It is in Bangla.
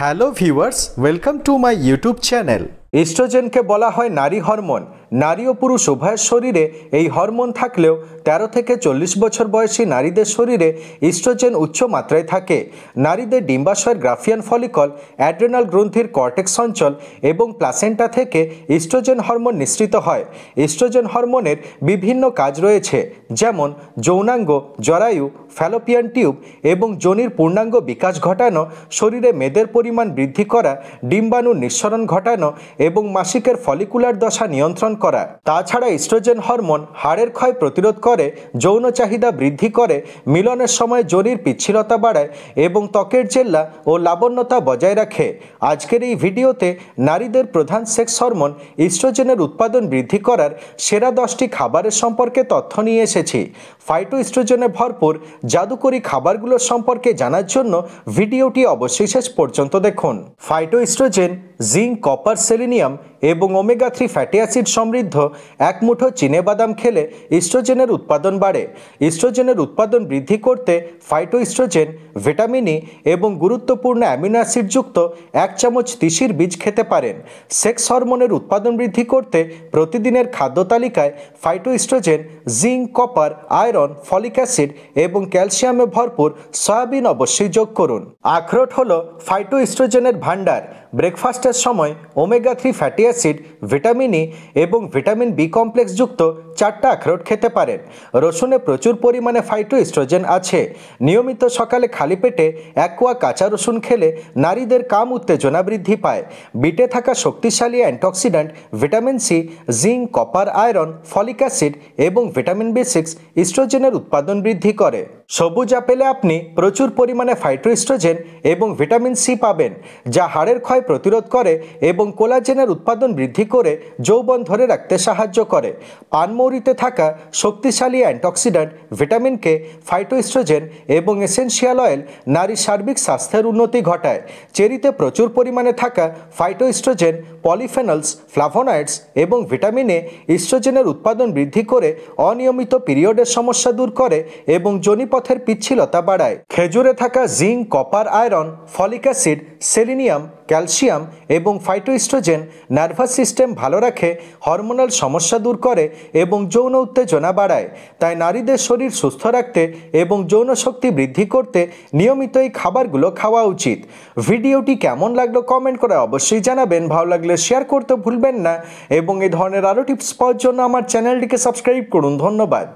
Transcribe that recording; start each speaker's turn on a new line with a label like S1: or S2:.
S1: Hello viewers welcome to my YouTube channel. ইস্ট্রোজেনকে বলা হয় নারী হরমোন। নারী ও পুরুষ উভয়ের শরীরে এই হরমোন থাকলেও তেরো থেকে চল্লিশ বছর বয়সী নারীদের শরীরে ইস্ট্রোজেন উচ্চ মাত্রায় থাকে। নারীদের ডিম্বাশয়ের গ্রাফিয়ান ফলিকল, অ্যাড্রেনাল গ্রন্থির কর্টেক্স অঞ্চল এবং প্লাসেন্টা থেকে ইস্ট্রোজেন হরমোন নিঃসৃত হয়। ইস্ট্রোজেন হরমোনের বিভিন্ন কাজ রয়েছে, যেমন যৌনাঙ্গ, জরায়ু, ফ্যালোপিয়ান টিউব এবং যোনির পূর্ণাঙ্গ বিকাশ ঘটানো, শরীরে মেদের পরিমাণ বৃদ্ধি করা ডিম্বাণুর নিঃসরণ ঘটানো এবং মাসিকের ফলিকুলার দশা নিয়ন্ত্রণ করা তাছাড়া ইস্ট্রোজেন হরমোন হাড়ের ক্ষয় প্রতিরোধ করে, যৌন চাহিদা বৃদ্ধি করে, মিলনের সময় জরির পিচ্ছিলতা বাড়ায় এবং ত্বকের জেল্লা ও লাবণ্যতা বজায় রাখে। আজকের এই ভিডিওতে নারীদের প্রধান সেক্স হরমোন ইস্ট্রোজেনের উৎপাদন বৃদ্ধি করার সেরা দশটি খাবারের সম্পর্কে তথ্য নিয়ে এসেছি। ফাইটো ইস্ট্রোজেনে ভরপুর জাদুকরি খাবারগুলোর সম্পর্কে জানার জন্য ভিডিওটি অবশ্যই শেষ পর্যন্ত দেখুন। Phyto oestrogen zinc copper selenium এবং ওমেগা থ্রি ফ্যাটি অ্যাসিড সমৃদ্ধ এক মুঠো চিনেবাদাম খেলে ইস্ট্রোজেনের উৎপাদন বাড়ে। ইস্ট্রোজেনের উৎপাদন বৃদ্ধি করতে ফাইটো ইস্ট্রোজেন ভিটামিন ই এবং গুরুত্বপূর্ণ অ্যামিনো অ্যাসিডযুক্ত এক চামচ তিসির বীজ খেতে পারেন। সেক্স হরমোনের উৎপাদন বৃদ্ধি করতে প্রতিদিনের খাদ্য তালিকায় phytoestrogen zinc copper iron folic acid এবং ক্যালসিয়ামে ভরপুর সয়াবিন অবশ্যই যোগ করুন। আখরোট হল ফাইটো ইস্ট্রোজেনের ভাণ্ডার। ব্রেকফাস্টের সময় omega three fatty acid vitamin E এবং ভিটামিন বি কমপ্লেক্সযুক্ত চারটা আখরোট খেতে পারেন। রসুনে প্রচুর পরিমাণে ফাইটো ইস্ট্রোজেন আছে। নিয়মিত সকালে খালি পেটে এক কোয়া কাঁচা রসুন খেলে নারীদের কাম উত্তেজনা বৃদ্ধি পায়। বিটে থাকা শক্তিশালী antioxidant, vitamin C, zinc, copper, iron, folic acid এবং ভিটামিন বি সিক্স ইস্ট্রোজেনের উৎপাদন বৃদ্ধি করে। সবুজ আপেলে আপনি প্রচুর পরিমাণে ফাইটো ইস্ট্রোজেন এবং ভিটামিন সি পাবেন, যা হাড়ের ক্ষয় প্রতিরোধ করে এবং কোলাজেনের উৎপাদন বৃদ্ধি করে যৌবন ধরে রাখতে সাহায্য করে। পানমৌরিতে থাকা শক্তিশালী অ্যান্টঅক্সিডেন্ট ভিটামিন কে ফাইটোইস্ট্রোজেন এবং এসেনশিয়াল অয়েল নারীর সার্বিক স্বাস্থ্যের উন্নতি ঘটায়। চেরিতে প্রচুর পরিমাণে থাকা ফাইটোস্ট্রোজেন পলিফেনলস ফ্লাভোনয়েডস এবং ভিটামিন এ ইস্ট্রোজেনের উৎপাদন বৃদ্ধি করে অনিয়মিত পিরিয়ডের সমস্যা দূর করে এবং জনিপথের পিচ্ছিলতা বাড়ায়। খেজুরে থাকা zinc copper iron folic acid selenium calcium এবং ফাইটোইস্ট্রোজেন নার্ভাস সিস্টেম ভালো রাখে, হরমোনাল সমস্যা দূর করে এবং যৌন উত্তেজনা বাড়ায়। তাই নারীদের শরীর সুস্থ রাখতে এবং যৌন শক্তি বৃদ্ধি করতে নিয়মিত এই খাবারগুলো খাওয়া উচিত। ভিডিওটি কেমন লাগল কমেন্ট করে অবশ্যই জানাবেন। ভালো লাগলে শেয়ার করতে ভুলবেন না এবং এই ধরনের আরও টিপস পাওয়ার জন্য আমার চ্যানেলটিকে সাবস্ক্রাইব করুন। ধন্যবাদ।